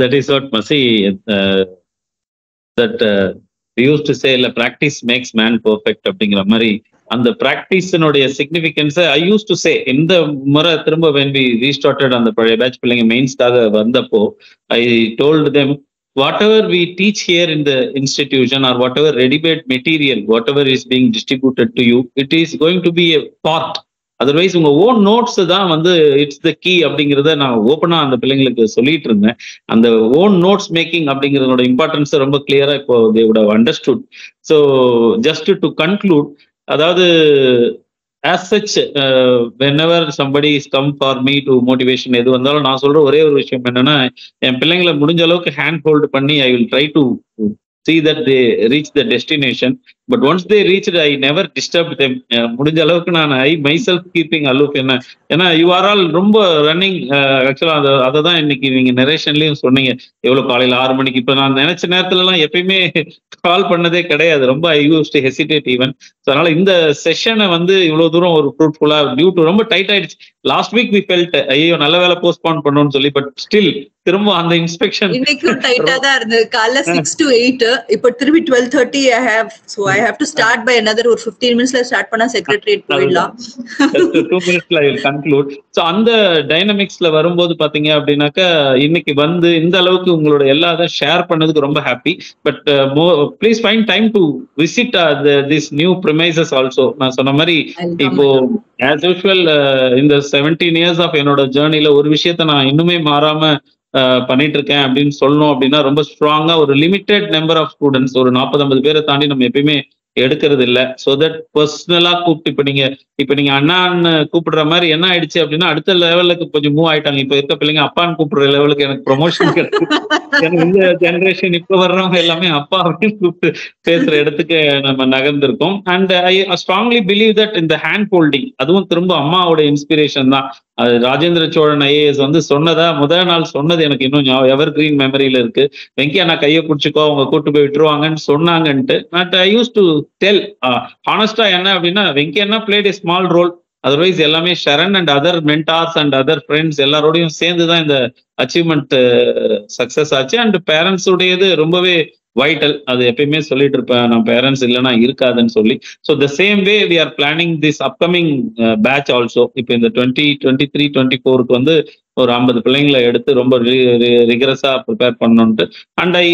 That is what மசி that use to say இல்ல practice maths man perfect அப்படிங்கிற மாதிரி. அந்த பிராக்டிஸினுடைய சிக்னிஃபிகன்ஸை ஐ யூஸ் டு சே இந்த முறை திரும்ப வென் வி ரீஸ்டார்டட் அந்த பழைய பேட்ச் பிள்ளைங்க மெயின்ஸ்க்காக வந்தப்போ I told them whatever we teach here in the institution are whatever readymade material whatever is being distributed to you it is going to be a part otherwise உங்க own notes தான் வந்து it's the key அப்படிங்கிறத நான் ஓப்பனா அந்த பிள்ளைங்களுக்கு சொல்லிட்டு இருந்தேன். அந்த ஓன் நோட்ஸ் மேக்கிங் அப்படிங்கிறதோட இம்பார்ட்டன்ஸ் ரொம்ப கிளியரா இப்போ தேவோட understood so just to conclude அதாவது as such whenever somebody is come for me to motivation எது வந்தாலும் நான் சொல்ற ஒரே ஒரு விஷயம் என்னன்னா என் பிள்ளைங்களை முடிஞ்ச அளவுக்கு ஹேண்ட் ஹோல்டு பண்ணி I will try to see that they reach the destination but once they reach I never disturb them. முடிஞ்ச அளவுக்கு நான் I myself keeping a loop என்ன ஏன்னா யூ ஆர் ஆல் ரொம்ப ரன்னிங் ஆக்சுவலா அதை அதை தான் இன்னைக்கு நீங்க நெரேஷன்லயும் சொன்னீங்க. எவ்வளவு காலையில ஆறு மணிக்கு இப்போ நான் நினைச்ச நேரத்துல எல்லாம் எப்பயுமே கால் பண்ணதே கிடையாது. ரொம்ப I use to hesitate even so அதனால இந்த செஷனை வந்து இவ்வளவு தூரம் ஒரு ஃப்ரூட்ஃபுல்லா டியூ டு ரொம்ப டைட் ஆயிடுச்சு. லாஸ்ட் வீக் வி ஃபெல்ட் ஐயோ நல்ல வேலை போஸ்ட்போன் பண்ணணும்னு சொல்லி பட் ஸ்டில் திரும்ப அந்த இன்ஸ்பெக்ஷன் இன்னைக்கும் டைட்டா தான் இருந்தது. காலைல சிக்ஸ் டு எயிட் இப்போ திரும்பி twelve thirty I have so I have to start by another ஒரு ஃபிஃப்டீன் மினிட்ஸ்ல ஸ்டார்ட் பண்ணா செக்ரட்டரியேட் போயிடலாம். டூ மினிட்ஸ்ல ஐ வில் கன்க்ளூட் ஸோ அந்த டைனமிக்ஸ்ல வரும்போது பாத்தீங்க அப்படின்னாக்கா இன்னைக்கு வந்து இந்த அளவுக்கு உங்களோட எல்லா இதை ஷேர் பண்ணதுக்கு ரொம்ப happy but please find time to visit this new premises also நான் சொன்ன மாதிரி இப்போ ஆஸ் யூஸ்வல் இந்த செவன்டீன் இயர்ஸ் ஆஃப் என்னோட ஜேர்னில ஒரு விஷயத்த நான் இன்னுமே மாறாம பண்ணிட்டு இருக்கேன் அப்படின்னு சொல்லணும் அப்படின்னா ரொம்ப ஸ்ட்ராங்கா ஒரு லிமிடெட் நம்பர் ஆஃப் ஸ்டூடெண்ட்ஸ் ஒரு நாற்பது ஐம்பது பேரை தாண்டி நம்ம எப்பயுமே எடுக்கிறது இல்லை ஸோ தட் பர்சனலா கூப்பிட்டு இப்போ நீங்க இப்போ நீங்க அண்ணான்னு கூப்பிடுற மாதிரி என்ன ஆயிடுச்சு அப்படின்னா அடுத்த லெவலுக்கு கொஞ்சம் மூவ் ஆயிட்டாங்க. இப்போ இருக்க பிள்ளைங்க அப்பான்னு கூப்பிடுற லெவலுக்கு எனக்கு ப்ரொமோஷன் கிடைக்கும் எனக்கு இந்த ஜென்ரேஷன் இப்போ வர்றவங்க எல்லாமே அப்பா அப்படின்னு கூப்பிட்டு பேசுற இடத்துக்கு நம்ம நகர்ந்திருக்கோம். And I strongly believe that இந்த ஹேண்ட் ஹோல்டிங் அதுவும் திரும்ப அம்மாவோட இன்ஸ்பிரேஷன் தான். அது ராஜேந்திர சோழன் ஐஏஎஸ் வந்து சொன்னதா முதல் நாள் சொன்னது எனக்கு இன்னும் எவர் கிரீன் மெமரியில இருக்கு. வெங்கியா நான் கையை பிடிச்சிக்கோ அவங்க கூட்டு போய் விட்டுருவாங்கன்னு சொன்னாங்கன்ட்டு. But I use to tell ஹானஸ்டா என்ன அப்படின்னா வெங்கியா played a small role otherwise எல்லாமே Sharan and other mentors and other friends எல்லாரோடையும் சேர்ந்து தான் இந்த அச்சீவ்மெண்ட் சக்சஸ் ஆச்சு. அண்ட் பேரண்ட்ஸுடையது ரொம்பவே வைட்டல் அது எப்பயுமே சொல்லிட்டு இருப்பேன் நான் பேரண்ட்ஸ் இல்லைன்னா இருக்காதுன்னு சொல்லி. So the same way we are planning this upcoming batch also இப்போ இந்த டுவெண்ட்டி டுவெண்ட்டி த்ரீ டுவெண்ட்டி ஃபோருக்கு வந்து ஒரு ஐம்பது பிள்ளைங்களை எடுத்து ரொம்ப ரிகரஸா prepare பண்ணணுன்ட்டு and I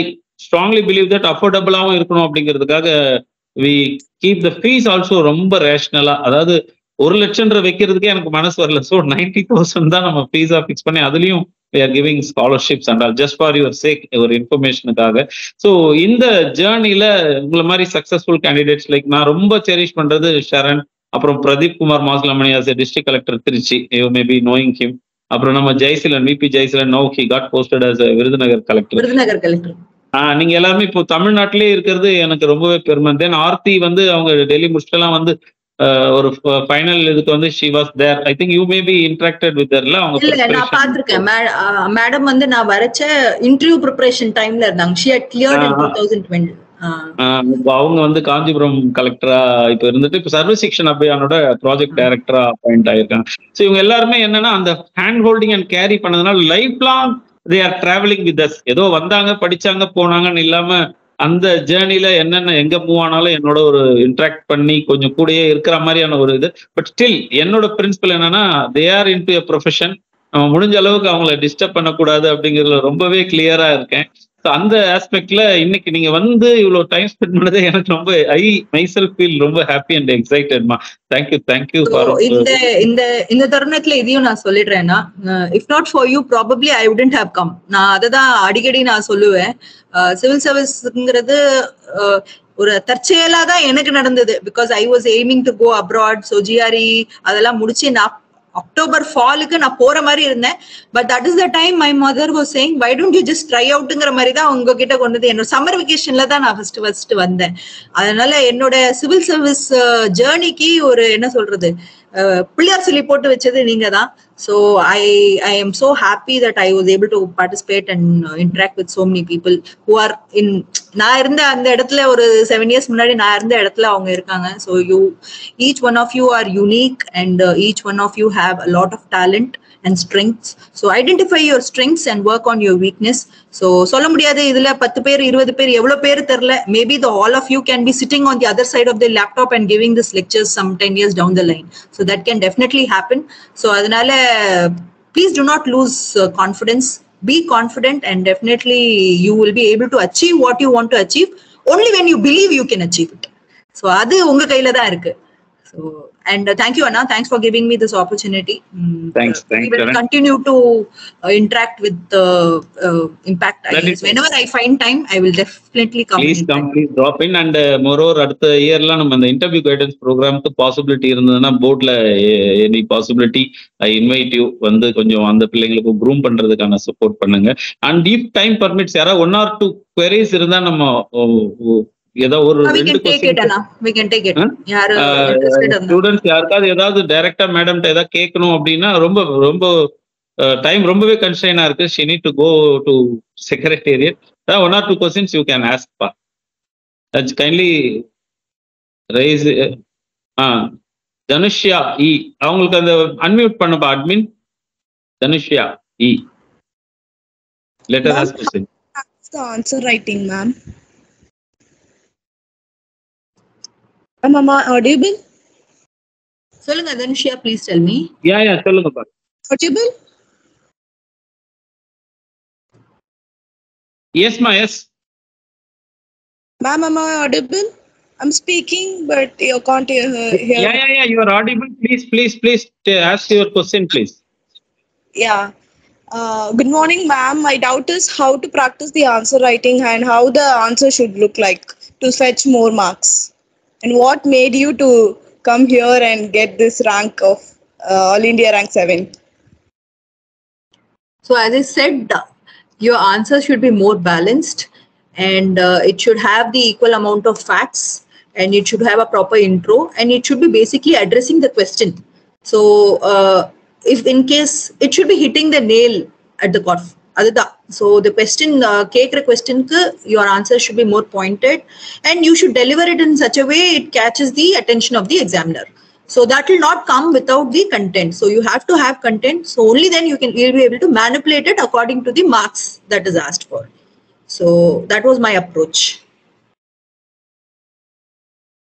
strongly believe that அஃபோர்டபுளாகவும் இருக்கணும் அப்படிங்கிறதுக்காக we keep the fees also ரொம்ப ரேஷ்னலா அதாவது ஒரு லட்சம்ன்ற வைக்கிறதுக்கே எனக்கு மனசு வரல. ஸோ நைன்டி தௌசண்ட் தான் நம்ம ஃபீஸா ஃபிக்ஸ் பண்ணி அதுலயும் we are giving scholarships and all just for your sake ஒரு இன்ஃபர்மேஷனுக்காக ஸோ இந்த ஜேர்னில உங்களை மாதிரி சக்சஸ்ஃபுல் கேண்டிடேட்ஸ் லைக் நான் ரொம்ப செரிஷ் பண்றது ஷரண் அப்புறம் Pradeep Kumar Masilamani as a district collector Trichy. You may be knowing him அப்புறம் நம்ம Jeyaseelan VP Jeyaseelan no he got posted as Virudhunagar collector Virudhunagar collector நீங்க எல்லாருமே இப்போ தமிழ்நாட்டிலே இருக்கிறது எனக்கு ரொம்பவே பெருமை. தென் ஆர்த்தி வந்து அவங்க டெல்லி முடிச்சுட்டுலாம் வந்து ஒரு ஃபைனல் இதுக்கு வந்து she was there I think you may be interacted with தர்ல அவங்க இல்ல நான் பாத்திருக்கேன் மேடம் வந்து நான் வரைச்ச இன்டர்வியூ ப்ரிப்பரேஷன் டைம்ல இருந்தாங்க. ஷி ஹட் கிளியர்ட் இன் 2020 அவங்க வந்து காஞ்சிபுரம் கலெக்டரா இப்ப இருந்துட்டு இப்ப சர்வ சிக்ஷன் அபியானோட ப்ராஜெக்ட் டைரக்டரா அப்பாயிண்ட் ஆயிருக்காங்க. ஸோ இவங்க எல்லாருமே என்னன்னா அந்த ஹேண்ட் ஹோல்டிங் அண்ட் கேரி பண்ணதுனால lifelong they are travelling with us ஏதோ வந்தாங்க படிச்சாங்க போனாங்கன்னு இல்லாம அந்த ஜேர்னில என்னென்ன எங்க மூவ் ஆனாலும் என்னோட ஒரு இன்ட்ராக்ட் பண்ணி கொஞ்சம் கூடயே இருக்கிற மாதிரியான ஒரு இது. பட் ஸ்டில் என்னோட பிரின்சிபல் என்னன்னா they are into a profession நம்ம முடிஞ்ச அளவுக்கு அவங்கள டிஸ்டர்ப் பண்ணக்கூடாது அப்படிங்கிறதுல ரொம்பவே கிளியரா இருக்கேன். ஸோ அந்த ஆஸ்பெக்ட்ல இன்னைக்கு நீங்க வந்து இவ்வளவு டைம் ஸ்பெண்ட் பண்ணதே எனக்கு ரொம்ப ஐ மைசெல்ஃப் ஃபீல் ரொம்ப happy and எக்ஸைட்டட்மா thank you thank you for இந்த இந்த இந்த தருணத்துல இதையும் நான் சொல்லிடுறேன்னா if not for you probably I wouldn't have come நான் அதை தான் அடிக்கடி நான் சொல்லுவேன். சிவில் சர்வீஸ்ங்கிறது ஒரு தற்செயலா தான் எனக்கு நடந்தது. Because I was aiming to go abroad so GRE அதெல்லாம் முடிச்சு நான் அக்டோபர் ஃபாலுக்கு நான் போற மாதிரி இருந்தேன். But that is the time my mother was saying why don't you just try அவுட்டுங்கிற மாதிரி தான் உங்ககிட்ட கொண்டு வந்து என்னோட சம்மர் வெக்கேஷன்ல தான் நான் ஃபர்ஸ்ட் ஃபர்ஸ்ட் வந்தேன். அதனால என்னோட சிவில் சர்வீஸ் ஜேர்னிக்கு ஒரு என்ன சொல்றது uh, பிள்ளையார் சொல்லி போட்டு வச்சது நீங்க தான் so i i am so happy that i was able to participate and uh, interact with so many people who are in நான் இருந்த அந்த இடத்துல ஒரு செவன் இயர்ஸ் முன்னாடி நான் இருந்த இடத்துல அவங்க இருக்காங்க so you each one of you are unique and each one of you have a lot of talent and strengths so identify your strengths and work on your weakness so சொல்ல முடியாது இதுல பத்து பேர் இருபது பேர் எவ்வளோ பேர் தெரில maybe the all of you can be sitting on the other side of the laptop and giving this lectures some ten years down the line so that can definitely happen so அதனால please do not lose uh, confidence be confident and definitely you will be able to achieve what you want to achieve only when you believe you can achieve it so அது உங்க கையில தான் இருக்கு so and uh, thank you anna thanks for giving me this opportunity Mm, Thanks, uh, thanks, we will Karan. continue to uh, interact with the uh, impact IAS. is- whenever i find time i will definitely come please in. Come please drop in and moreover அடுத்த இயர்லாம் நம்ம அந்த interview guidance ப்ரோக்ராமுக்கு possibility இருந்ததுன்னா போர்ட்ல any possibility I invite you வந்து கொஞ்சம் அந்த பிள்ளைங்களுக்கு க்ரூம் பண்றதுக்கான சப்போர்ட் பண்ணுங்க அண்ட் இஃப் டைம் பர்மிட்ஸ் யாராவது ஒன் ஆர் டூ queries இருந்தா நம்ம ஏதோ ஒரு ரெண்டு. ஸ்டூடெண்ட்ஸ் யாருக்காவது ஏதாவது டைரக்டா மேடம் ஏதாவது கேட்கணும் அப்படின்னா ரொம்ப ரொம்ப டைம் ரொம்பவே கன்ஸ்டைனா இருக்கு. She need to go to secretariat one or two questions you can ask பா தட்ஸ் கைண்ட்லி ரைஸ் ஆ தனுஷ்யா இ அவங்களுக்கு அந்த அன்மியூட் பண்ணப்பா admin Dhanushya E letter ask question That's the answer writing, ma'am. Ma'am, am I audible? சொல்லுங்க Dhanushiya please tell me yeah yeah சொல்லுங்கப்பா Audible? எஸ்மா yes Ma'am, am I audible? I'm speaking, but you can't hear. hear yeah yeah yeah you are audible please please please ask your question please Yeah. Uh, good morning, ma'am. My doubt is how to practice the answer writing and how the answer should look like to fetch more marks. And what made you to come here and get this rank of uh, All India rank 7? So as I said, your answer should be more balanced and uh, it should have the equal amount of facts and it should have a proper intro and it should be basically addressing the question. So uh, if in case it should be hitting the nail at the core. அதுதான் so the question uh, கேக்குற questionக்கு your answer should be more pointed and you should deliver it in such a way it catches the attention of the examiner so that will not come without the content so you have to have content so only then you can you'll be able to manipulate it according to the marks that is asked for so that was my approach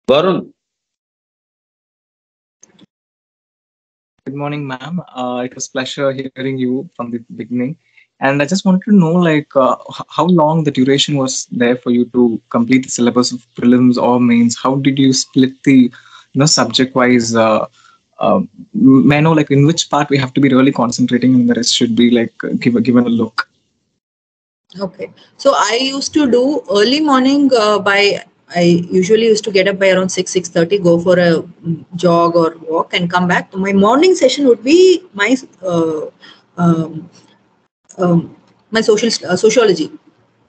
Varun Good morning, ma'am. Uh, it was pleasure hearing you from the beginning. And I just wanted to know, like, uh, how long the duration was there for you to complete the syllabus of prelims or mains? How did you split the, you know, subject-wise? Uh, uh, may I know, like, in which part we have to be really concentrating, and the rest should be like uh, give given a look. okay so i used to do early morning uh, by i usually used to get up by around 6 6.30 go for a mm, jog or walk and come back my morning session would be my uh, um, um, my social uh, sociology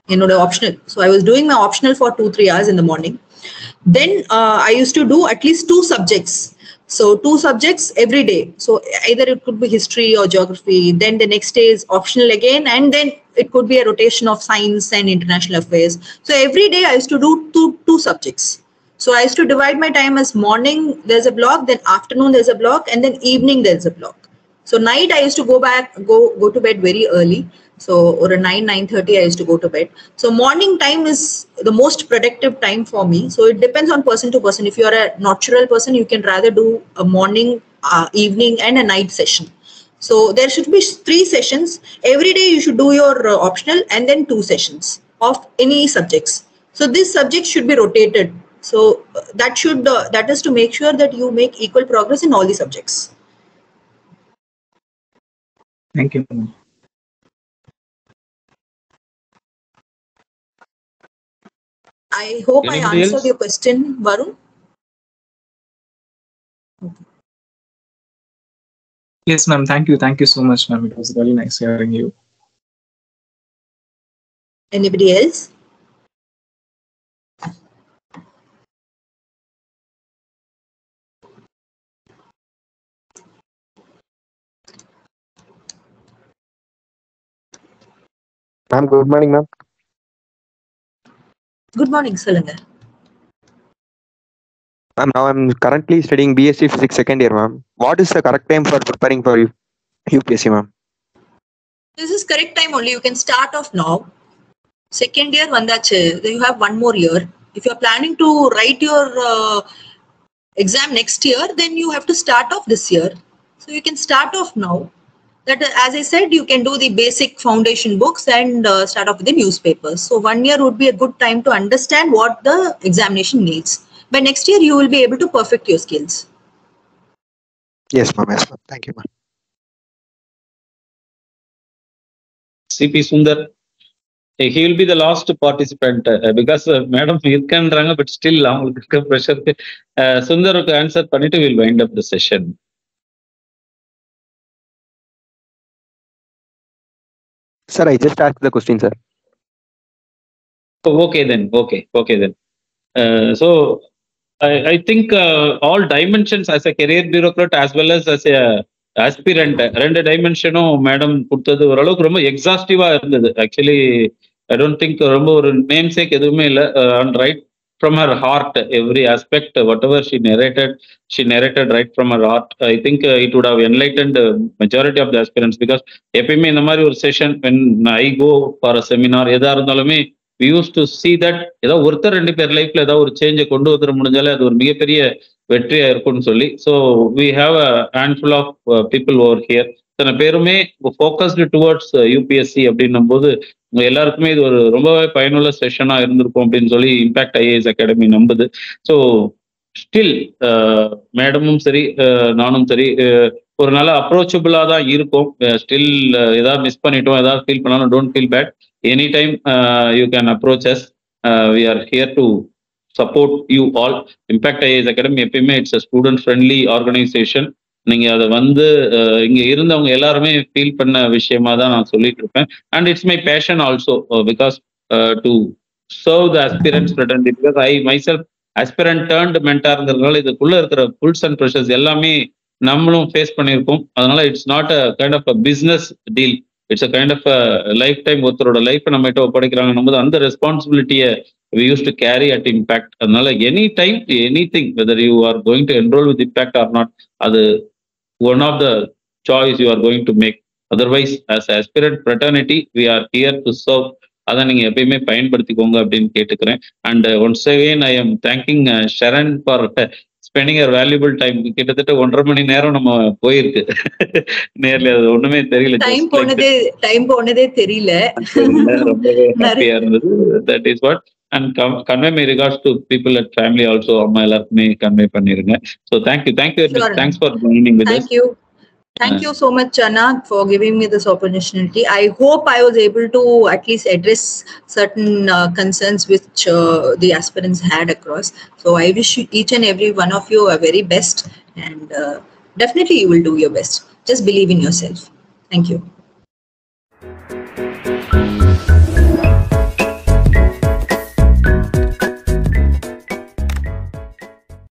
you know the optional. So i was doing my optional for two three hours in the morning. Then uh, i used to do at least two subjects. So two subjects every day. So either it could be history or geography. Then the next day is optional again. And then it could be a rotation of science and international affairs. So every day i used to do two two subjects. So i used to divide my time as morning there's a block. Then afternoon there's a block. And then evening there's a block so night I used to go back, go go to bed very early. So or a nine nine thirty I used to go to bed. So morning time is the most productive time for me. So it depends on person to person. If you are a natural person, you can rather do a morning, uh, evening, and a night session. So there should be three sessions every day. You should do your uh, optional and then two sessions of any subjects. So this subject should be rotated. So uh, that should uh, that is to make sure that you make equal progress in all the subjects. Thank you. I hope I answered else? your question, Varun. Yes, ma'am. Thank you. Thank you so much, ma'am. It was really nice hearing you. Anybody else? Ma'am good morning ma'am Good morning, சொல்லுங்க. Ma'am now I'm currently studying BSc Physics second year ma'am. What is the correct time for preparing for you UPSC, ma'am. This is correct time only. You can start off now. Second year, vandache. Then you have one more year. If you are planning to write your uh, exam next year, then you have to start off this year. So you can start off now. That, uh, as I said, you can do the basic foundation books and uh, start off with the newspapers. So one year would be a good time to understand what the examination needs. By next year, you will be able to perfect your skills. Yes, ma'am. Yes, ma'am. Thank you, ma'am. Sibi Sundar he will be the last participant uh, because uh, madam இருக்கான்றாங்க but still அவங்களுக்கு இருக்க ப்ரெஷருக்கு சுந்தருக்கு answer பண்ணிட்டு will wind up the session Sir, I just asked the question, sir. okay then okay okay then uh, so I, I think uh, all dimensions as a career bureaucrat as well as as a aspirant ரெண்டு டைமென்ஷனும் madam கொடுத்தது ஓரளவுக்கு ரொம்ப எக்ஸாஸ்டிவா இருந்தது actually I don't think ரொம்ப ஒரு name சேக் எதுவுமே இல்லை and right from her heart every aspect whatever she narrated she narrated right from her heart I think it would have enlightened majority of the aspirants because எப்பயுமே இந்த மாதிரி ஒரு session when I go for a seminar எதா இருந்தாலுமே we use to see that ஏதோ ஒருத்தர் ரெண்டு பேர் லைஃப்ல ஏதாவது ஒரு சேஞ்சை கொண்டு வந்துட முடிஞ்சாலே அது ஒரு மிகப்பெரிய வெற்றியா இருக்கும்னு சொல்லி. So we have a handful of people over here இத்தனை பேருமே ஃபோக்கஸ்டு டுவர்ட்ஸ் யூபிஎஸ்சி uh, அப்படின்னும் போது உங்க எல்லாருக்குமே இது ஒரு ரொம்பவே பயனுள்ள செஷனா இருந்திருக்கும் அப்படின்னு சொல்லி இம்பாக்ட் ஐஏஎஸ் அகாடமி நம்புது. ஸோ ஸ்டில் மேடமும் சரி நானும் சரி ஒரு நல்ல அப்ரோச்சபிளா தான் இருக்கும். ஸ்டில் ஏதாவது மிஸ் பண்ணிட்டோம் ஏதாவது ஃபீல் பண்ணாலும் don't feel bad any time you can approach us we are here to support you all Impact IAS Academy எப்பயுமே it's a student friendly organisation நீங்க அதை வந்து இங்க இருந்தவங்க எல்லாருமே ஃபீல் பண்ண விஷயமா தான் நான் சொல்லிட்டு இருப்பேன். And it's my passion also because to serve the aspirants fraternity because I myself aspirant turned மென்டாருங்கிறதுனால இதுக்குள்ள இருக்கிற புல்ஸ் அண்ட் ப்ரெஷர்ஸ் எல்லாமே நம்மளும் ஃபேஸ் பண்ணியிருக்கோம். அதனால it's not a kind of a business deal it's a kind of a lifetime ஒருத்தரோட லைஃப்பை நம்ம கிட்ட ஒப்படைக்கிறாங்கன்னும் போது அந்த ரெஸ்பான்சிபிலிட்டியை we use to carry at impact. அதனால any time anything whether you are going to enrol with Impact or not அது one of the choice you are going to make otherwise as aspirant fraternity we are here to serve அதை நீங்க எப்பயுமே பயன்படுத்திக்கோங்க அப்படின்னு கேட்டுக்கிறேன். And once again I am thanking Sharan for spending our valuable time கிட்டத்தட்ட ஒன்றரை மணி நேரம் நம்ம போயிருக்கு. நேர்ல அது ஒண்ணுமே தெரியல. டைம் போனதே டைம் போனதே தெரியல. ரொம்பவே ஹாப்பியா இருந்தது. That is what And convey my regards to people at family also அம்மா எல்லாருக்குமே கன்வே பண்ணிருங்க so thank you thank you very much thanks for joining with Thank you. Thank you so much, Anna, for giving me this opportunity. I hope I was able to at least address certain uh, concerns which uh, the aspirants had across. So I wish you- each and every one of you a very best, and uh, definitely you will do your best. Just believe in yourself. Thank you.